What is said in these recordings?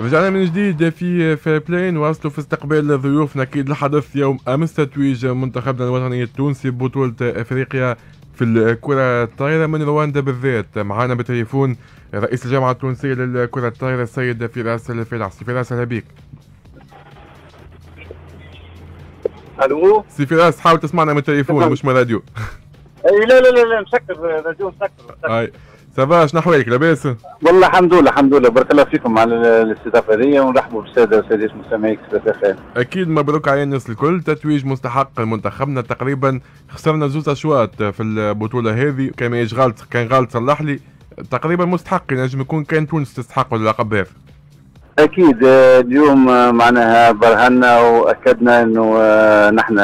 رجعنا من جديد في Fair Play نواصلوا في استقبال ضيوفنا أكيد الحدث يوم أمس تتويج منتخبنا الوطني التونسي ببطوله إفريقيا في الكرة الطايرة من رواندا بالذات. معنا بالتليفون رئيس الجامعة التونسية للكرة الطايرة السيد فراس الفالح سي فراس أهلا بك. ألو؟ سي فراس حاول تسمعنا من التليفون مش من الراديو. اي لا لا لا لا مسكر راديو مسكر هاي ça va شنو احوالك لاباس؟ والله الحمد لله الحمد لله. بارك الله فيكم على الاستضافة هذه ونرحبوا بالساده والسادة مستمعيك بخير أكيد مبروك على الناس الكل. تتويج مستحق لمنتخبنا تقريبا. خسرنا زوز أشواط في البطولة هذه. كان غلط كان غلط صلح لي. تقريبا مستحق ينجم يكون كان تونس تستحق اللقب هذا أكيد. اليوم معناها برهنا وأكدنا إنه نحن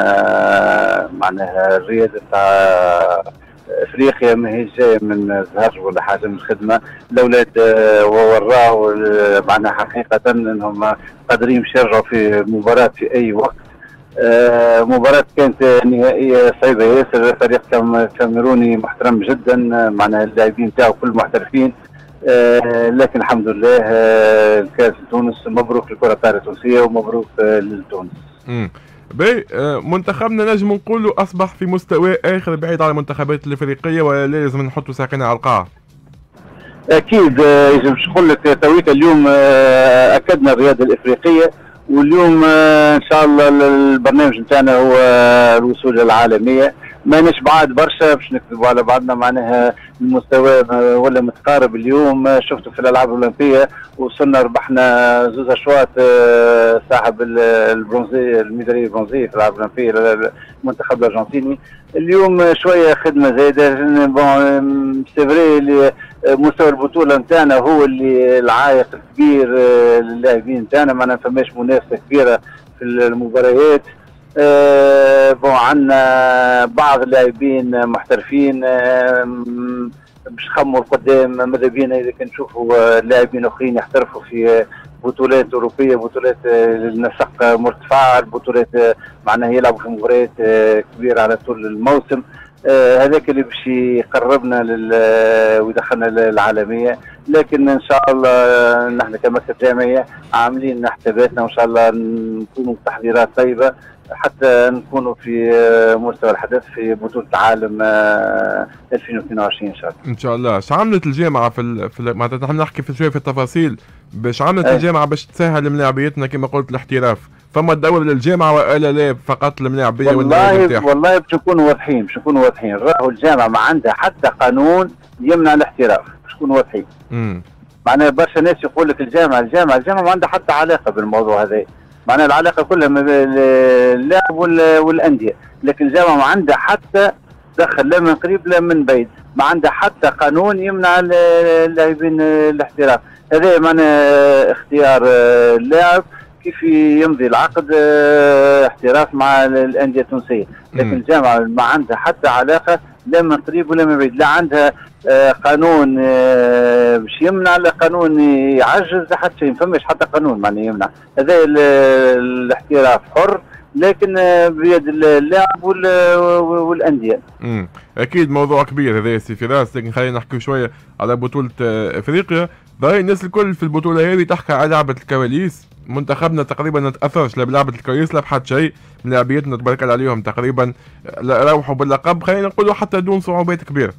معناها الرياده أفريقيا ما هي جاية من زهر ولا حاجة من الخدمة. الأولاد آه، وراه معناها حقيقة إنهم قادرين يشرعوا في مباراة في أي وقت. آه، مباراة كانت نهائية صعيبة ياسر فريق كاميروني محترم جدا معناها اللاعبين تاعو كل محترفين آه، لكن الحمد لله الكاس تونس مبروك للكرة التونسية ومبروك لتونس. باهي آه، منتخبنا نجم نقولوا أصبح في مستوى آخر بعيد عن المنتخبات الإفريقية ولا لازم نحطوا ساكنة على القاع؟ أكيد آه، يجب نقول لك تويك اليوم آه، أكدنا الرياضة الإفريقية واليوم إن شاء الله البرنامج نتاعنا هو الوصول للعالمية ماناش بعاد برشا باش نكذبوا على بعضنا معناها المستوى ولا متقارب اليوم شفتوا في الألعاب الأولمبية وصلنا ربحنا زوز أشواط آه، صاحب البرونزي الميدالية البرونزية في الألعاب الأولمبية المنتخب الأرجنتيني. اليوم شوية خدمة زايدة bon c'est مستوى البطولة نتاعنا هو اللي العائق الكبير آه، للاعبين نتاعنا ما فماش منافسة كبيرة في المباريات. آه، bon عندنا بعض اللاعبين محترفين باش نخموا القدام ماذا بينا إذا كان نشوفوا لاعبين آخرين يحترفوا في بطولات أوروبية بطولات النسق مرتفع البطولات معناها يلعبوا في مباريات كبيرة على طول الموسم هذاك اللي باش يقربنا لل ويدخلنا للعالميه لكن إن شاء الله نحن كمكتب جامعية عاملين حساباتنا وإن شاء الله نكونوا تحضيرات طيبة. حتى نكونوا في مستوى الحدث في بطولة العالم 2022 إن شاء الله. إن شاء الله، شو عملت الجامعة في, في معناتها نحن نحكي في شوية في التفاصيل، باش عملت أيه. الجامعة باش تسهل ملاعبيتنا كما قلت الاحتراف، فما دور للجامعة وإلا لا فقط الملاعبيه والله والله باش نكونوا واضحين باش نكونوا واضحين، راهو الجامعة ما عندها حتى قانون يمنع الاحتراف، باش نكونوا واضحين. امم معناها برشا ناس يقول لك الجامعة الجامعة الجامعة ما عندها حتى علاقة بالموضوع هذا. معناها العلاقة كلها ما بين اللاعب والأندية. لكن الجامعة ما عندها حتى دخل لا من قريب لا من بعيد. ما عندها حتى قانون يمنع اللاعبين الاحتراف. هذا معناها اختيار اللاعب كيف يمضي العقد احتراف مع الأندية التونسية. لكن الجامعة ما عندها حتى علاقة لا من قريب ولا من بعيد لا عندها آه، قانون آه، باش يمنع لا قانون يعجز حتى شيء ما فماش حتى قانون معناه يمنع. هذا الاحتراف حر لكن آه، بيد اللاعب والأندية. امم أكيد موضوع كبير هذا سي فراس لكن خلينا نحكي شوية على بطولة إفريقيا. ظاهر الناس الكل في البطولة هذه تحكي على لعبة الكواليس. منتخبنا تقريبا ما تاثرش لا بلعبه الكواليس لا بحد شيء. من لاعبيتنا تبارك الله عليهم تقريبا. روحوا باللقب خلينا نقولوا حتى دون صعوبات كبيرة.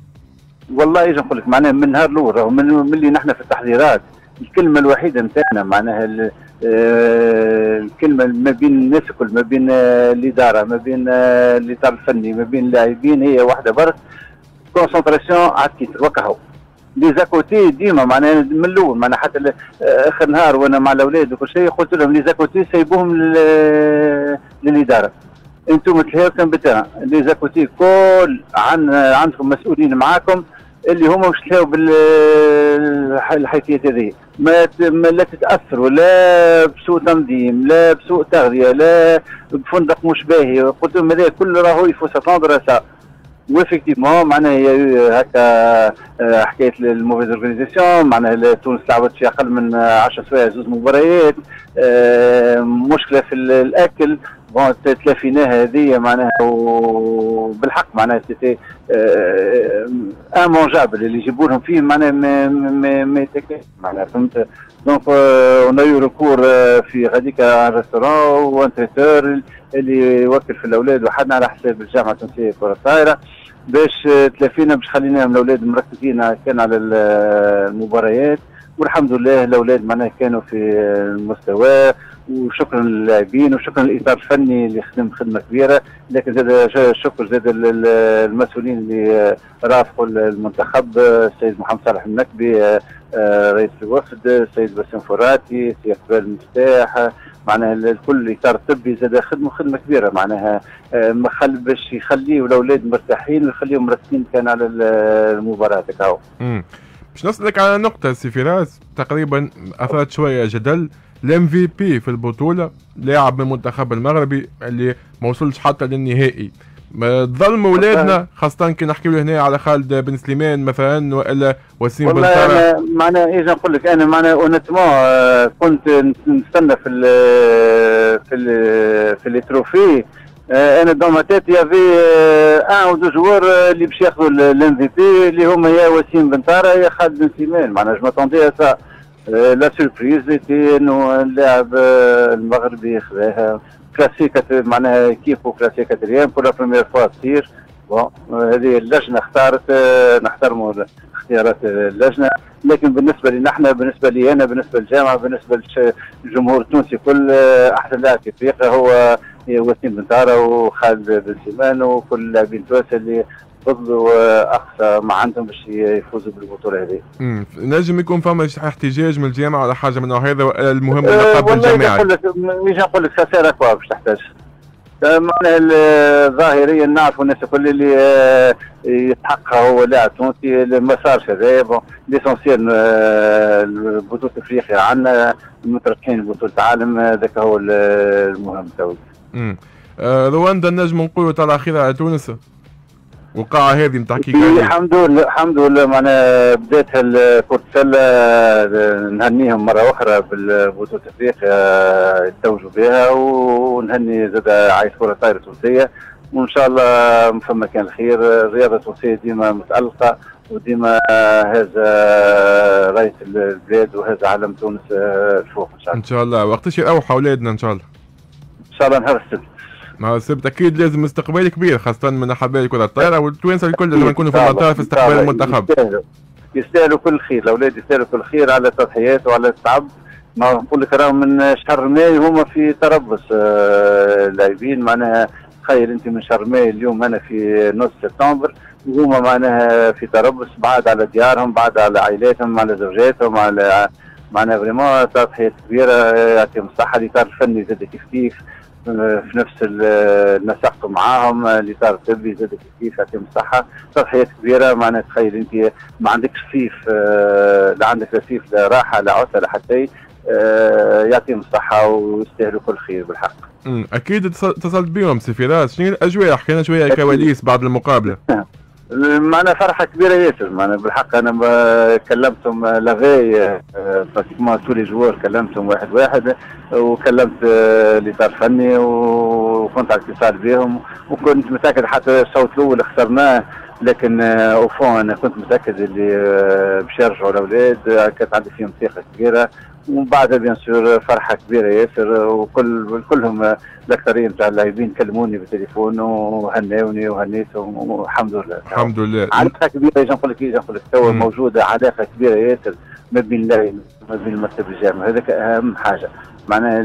والله إيش نقول لك معناها من النهار الأول من اللي نحن في التحضيرات الكلمة الوحيدة نتاعنا معناها آه، الكلمة ما بين الناس الكل ما بين آه، الإدارة ما بين آه، الإطار الفني ما بين اللاعبين هي واحدة برك. concentration على ال titre وكهو les à-côtés ديما معناها من الأول معناها حتى آخر نهار وأنا مع الأولاد وكل شيء قلت لهم les à-côtés سيبوهم للإدارة. أنتم تلهاكم بتاع les à-côtés كل عن عندكم مسؤولين معاكم اللي هما مش تلاقوا بالحيثيات هذه. ما لا تتاثروا لا بسوء تنظيم لا بسوء تغذية لا بفندق مش باهي. قلت لهم هذا كل راهو il faut s'attendre à ça و effectivement معناها هكا آه، حكاية ال mauvaise organisation معناها تونس لعبت في أقل من 10 سوايع زوز مباريات آه، مشكلة في الأكل. bon تلافيناها هذه معناها وبالحق معناها c'était immangeable اللي يجيبوا لهم فيه معناها ما ما ما معناها فهمت donc on a eu recours في غاديك restaurant و un traiteur اللي يوكل في الأولاد وحدنا على حساب الجامعة التونسية للكرة الطايره باش تلافينا باش خليناهم الأولاد مركزين كان على المباريات. والحمد لله الأولاد معناها كانوا في المستوى. وشكرا للاعبين وشكرا للإطار الفني اللي خدم خدمة كبيرة لكن زاد شكر زاد المسؤولين اللي رافقوا المنتخب السيد محمد صالح المكبي رئيس الوفد السيد باسم فراتي السيد قبال المفتاح معناها الكل الاطار الطبي زاد خدموا خدمة كبيرة معناها مخل باش يخليوا الأولاد مرتاحين ويخليهم مركزين كان على المباراة هكاو. باش نسألك على نقطة سي فراس تقريبا اثارت شوية جدل ال MVP في البطولة لاعب من المنتخب المغربي اللي ما وصلش حتى للنهائي. تظل اولادنا خاصة كي نحكي له هنا على خالد بن سليمان مثلا وإلا وسيم بن والله معناها إيش نقول لك أنا معناها honnêtement كنت نستنى في ال في ال في les trophées أنا dans ma tête il y avait un ou deux joueurs اللي باش ياخذوا ال MVP اللي هما يا وسيم بن طارا يا خالد بن سليمان. معناها je m'attendais à ça la surprise était إنه اللاعب المغربي خذاها. classé معناها qui fut classé quatrième pour la première fois تصير bon هذه اللجنة اختارت نحترموا اختيارات اللجنة. لكن بالنسبة لي نحن بالنسبة لي أنا بالنسبة للجامعة بالنسبة للجمهور التونسي كل أحسن لاعب في إفريقيا هو وسيم بن طاره وخالد بن سليمان وكل اللاعبين التوانسه اللي فضلوا اقصى ما عندهم باش يفوزوا بالبطولة هذه. نجم يكون فما احتجاج من الجامعة على حاجة من هذا ولا المهم اللقب الجامعي؟ والله نجي نقول لك ça sert à quoi باش تحتج. معناها ظاهريا نعرفوا الناس الكل اللي يستحقها هو لاعب تونسي ما صارش bon l'essentiel بطوله أفريقيا عندنا مترشحين بطولة العالم هذاك هو المهم تو. رواندا نجم نقولوا ترى خير على تونس والقاعة هذه نتاع كيكالي الحمد لله الحمد لله. معناها بدات كرة السلة نهنيهم مرة أخرى بالبطولة افريقيا يتوجوا بها ونهني زاد عايز كرة طايرة تونسية وإن شاء الله فما كان الخير الرياضة التونسية ديما متألقة وديما هذا رئيس البلاد وهذا علم تونس الفوق إن شاء الله. إن شاء الله. وقتاش يروحوا أولادنا إن شاء الله. إن شاء الله نهار السبت. ما السبت أكيد لازم استقبال كبير خاصة من احباء كرة الطائره والتوانسة الكل لازم يكونوا في المطار في استقبال المنتخب. يستاهلوا كل خير الأولاد يستاهلوا كل خير على التضحيات وعلى التعب. ما نقول لك راهم من شهر ماي هما في تربص اللاعبين. معناها تخيل أنت من شهر ماي اليوم أنا في نص سبتمبر وهما معناها في تربص بعد على ديارهم بعد على عائلاتهم على زوجاتهم على معناها vraiment تضحيات كبيرة يعطيهم الصحة الاطار الفني زاد كيف كيف. في نفس نسقت معاهم الاطار الطبي زاد كيف يعطيهم الصحه تضحيات كبيرة معناها تخيل أنت ما عندكش صيف لا عندك لا صيف لا راحة لا عسى لا حتى يعطيهم الصحه ويستاهلوا كل خير بالحق. أكيد اتصلت بهم سي فراس شنو الاجواء حكينا شوية كواليس بعد المقابلة. معنا فرحة كبيرة ياسر. معنا بالحق أنا كلمتهم la veille pratiquement tous les joueurs كلمتهم واحد واحد وكلمت الاطار الفني وكنت على اتصال بهم وكنت متأكد حتى ال set الأول خسرناه لكن au fond أنا كنت متأكد اللي باش يرجعوا الاولاد كانت عندي فيهم ثقة كبيرة ومن بعد bien sûr فرحة كبيرة ياسر وكل كلهم الأكثرية نتاع اللاعبين كلموني بالتليفون وهناوني وهنيتهم والحمد لله. الحمد لله. علاقه كبيرة يجي نقول لك يجي نقول لك توا موجودة علاقة كبيرة ياسر ما بين اللاعبين ما بين المكتب الجامعي. هذاك أهم حاجة. معناها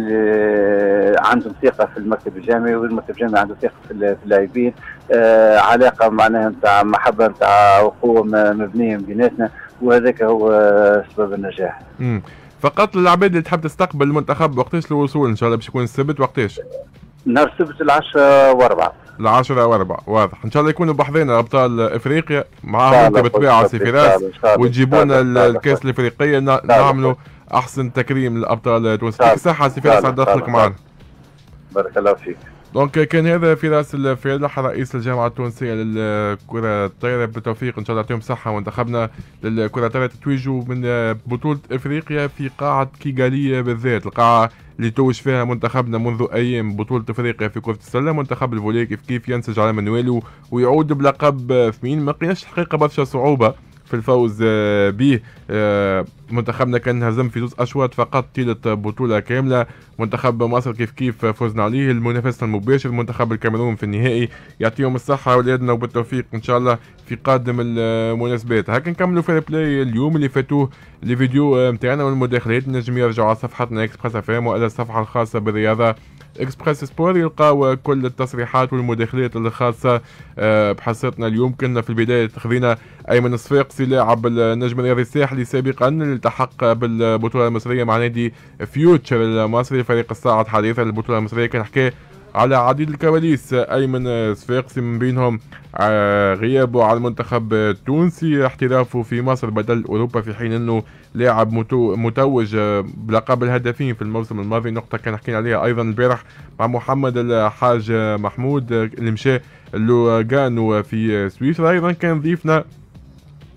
عندهم ثقة في المكتب الجامعي والمكتب الجامعي عنده ثقة في اللاعبين. آه علاقة معناها نتاع محبة نتاع وقوه مبنية بيناتنا وهذاك هو سبب النجاح. مم. فقط للعباد اللي تحب تستقبل المنتخب وقتاش الوصول ان شاء الله باش يكون السبت وقتاش؟ نهار السبت العشرة واربعة العشرة واربعة واضح ان شاء الله يكونوا بحذانا ابطال افريقيا معاهم انت بالطبيعة سي فراس وتجيبونا الكاس الافريقية نعملوا احسن تكريم لابطال تونس يعطيك الصحة سي فراس على دخلك معنا بارك الله فيك donc كان هذا فراس الفالح رئيس الجامعة التونسية للكرة الطايرة بالتوفيق إن شاء الله يعطيهم الصحة. منتخبنا للكرة الطايرة تتويجوا من بطولة إفريقيا في قاعة كيغالي بالذات القاعة اللي توج فيها منتخبنا منذ أيام بطولة إفريقيا في كرة السلة. منتخب ال volley كيف كيف ينسج على منواله ويعود بلقب ثمين ما لقاش الحقيقة برشا صعوبة في الفوز به. آه، منتخبنا كان هزم في زوز اشواط فقط طيله بطولة كاملة. منتخب مصر كيف كيف فزنا عليه؟ المنافس المباشر منتخب الكاميرون في النهائي. يعطيهم الصحة ولادنا وبالتوفيق إن شاء الله في قادم المناسبات. هكا نكملوا fair play اليوم اللي فاتوه الفيديو نتاعنا والمداخلات نجم يرجعوا على صفحتنا Express FM والا الصفحة الخاصة بالرياضة. Express Sport يلقاو كل التصريحات والمداخلات الخاصة آه، بحصتنا اليوم. كنا في البداية خذينا أيمن الصفاقسي لاعب النجم الرياضي الساحلي. سابقا التحق بالبطولة المصرية مع نادي Future المصري. فريق الصاعد حديثا للبطولة المصرية كان حكى على عديد الكواليس. أيمن صفاقسي من بينهم آه، غيابه على المنتخب التونسي. احترافه في مصر بدل أوروبا في حين أنه لاعب متوج آه، بلقب الهدافين في الموسم الماضي. نقطة كان حكينا عليها أيضا البارح مع محمد الحاج محمود اللي مشى لوغانو في سويسرا. أيضا كان ضيفنا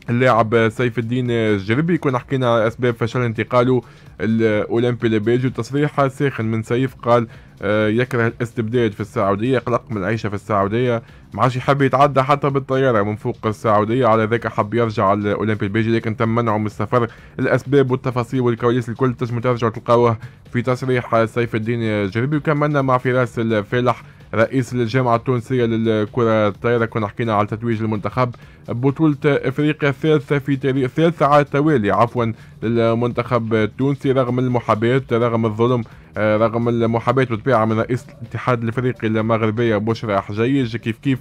اللاعب سيف الدين الجربي كنا حكينا أسباب فشل انتقاله الأولمبي لبيج وتصريح ساخن من سيف قال آه، يكره الاستبداد في السعودية قلق من العيشة في السعودية. ما عادش يحب يتعدى حتى بالطيارة من فوق السعودية. على ذاك حب يرجع الاولمبي البيجي لكن تم منعه من السفر. الأسباب والتفاصيل والكواليس الكل تنجموا ترجعوا تلقاوه في تصريح سيف الدين الجربي وكملنا مع فراس الفالح رئيس الجامعة التونسية للكرة الطائرة كنا حكينا على تتويج المنتخب. بطولة إفريقيا الثالثة في تاريخ ثالثة على التوالي عفوا للمنتخب التونسي رغم المحاباة رغم الظلم رغم المحاباة بالطبيعة من رئيس الاتحاد الإفريقي المغربية بشرى حجيج كيف كيف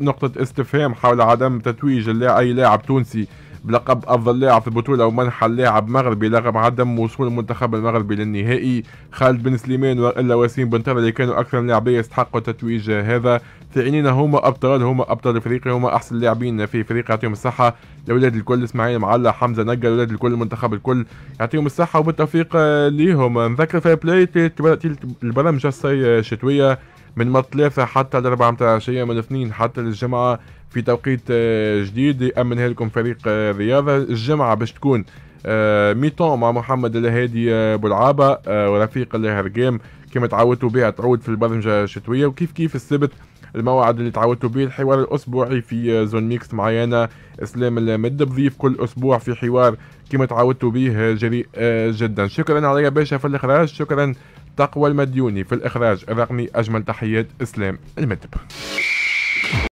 نقطة استفهام حول عدم تتويج اي لاعب تونسي. بلقب افضل لاعب في البطوله ومنح اللاعب مغربي رغم عدم وصول المنتخب المغربي للنهائي. خالد بن سليمان وإلا وسيم بن اللي كانوا أكثر لاعبين يستحقوا التتويج هذا. عيننا هما أبطال هما أبطال افريقيا هما أحسن لاعبين في افريقيا يعطيهم الصحه لاولاد الكل إسماعيل معلى حمزة نجا أولاد الكل المنتخب الكل. يعطيهم الصحة وبالتوفيق ليهم. نذكر في بلاي البرامج الشتويه من مط ثلاثة حتى الأربعة متاع من الاثنين حتى الجمعة في توقيت آه، جديد يأمنها لكم فريق آه، الرياضة. الجمعة باش تكون آه، mi-temps مع محمد الهادي بولعابة ورفيق الهرقام كما تعودتوا بها تعود في البرمجة الشتوية. وكيف كيف السبت؟ الموعد اللي تعودتوا به الحوار الأسبوعي في zone mixte معانا إسلام المدب بضيف كل أسبوع في حوار كما تعودتوا به جريء جدا. شكرا علي باشا في الإخراج. شكرا تقوى المديوني في الإخراج. الرقمي أجمل تحيات إسلام المدب